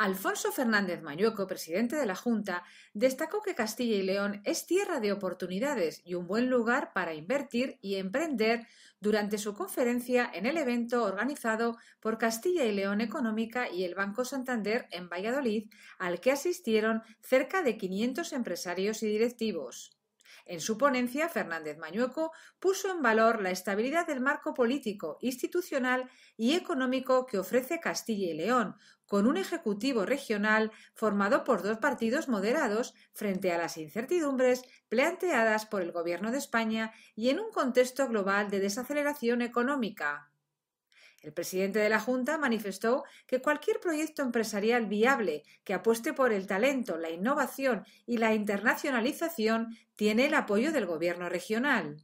Alfonso Fernández Mañueco, presidente de la Junta, destacó que Castilla y León es tierra de oportunidades y un buen lugar para invertir y emprender durante su conferencia en el evento organizado por Castilla y León Económica y el Banco Santander en Valladolid, al que asistieron cerca de 500 empresarios y directivos. En su ponencia, Fernández Mañueco puso en valor la estabilidad del marco político, institucional y económico que ofrece Castilla y León, con un ejecutivo regional formado por dos partidos moderados frente a las incertidumbres planteadas por el Gobierno de España y en un contexto global de desaceleración económica. El presidente de la Junta manifestó que cualquier proyecto empresarial viable que apueste por el talento, la innovación y la internacionalización tiene el apoyo del Gobierno regional.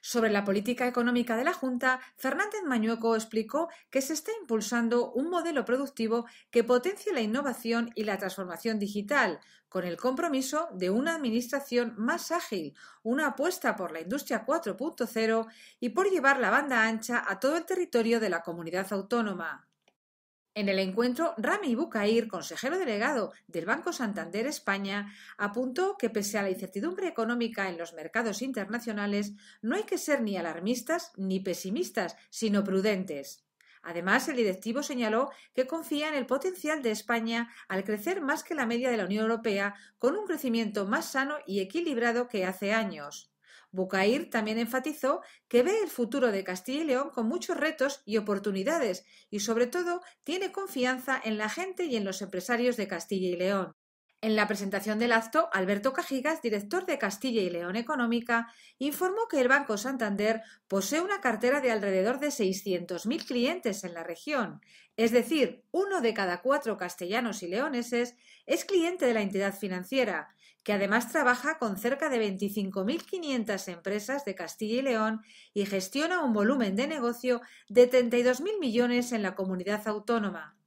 Sobre la política económica de la Junta, Fernández Mañueco explicó que se está impulsando un modelo productivo que potencie la innovación y la transformación digital, con el compromiso de una administración más ágil, una apuesta por la industria 4.0 y por llevar la banda ancha a todo el territorio de la comunidad autónoma. En el encuentro, Rami Bucair, consejero delegado del Banco Santander España, apuntó que pese a la incertidumbre económica en los mercados internacionales, no hay que ser ni alarmistas ni pesimistas, sino prudentes. Además, el directivo señaló que confía en el potencial de España al crecer más que la media de la Unión Europea, con un crecimiento más sano y equilibrado que hace años. Bucair también enfatizó que ve el futuro de Castilla y León con muchos retos y oportunidades y sobre todo tiene confianza en la gente y en los empresarios de Castilla y León. En la presentación del acto, Alberto Cajigas, director de Castilla y León Económica, informó que el Banco Santander posee una cartera de alrededor de 600.000 clientes en la región, es decir, uno de cada cuatro castellanos y leoneses es cliente de la entidad financiera, que además trabaja con cerca de 25.500 empresas de Castilla y León y gestiona un volumen de negocio de 32.000 millones en la comunidad autónoma.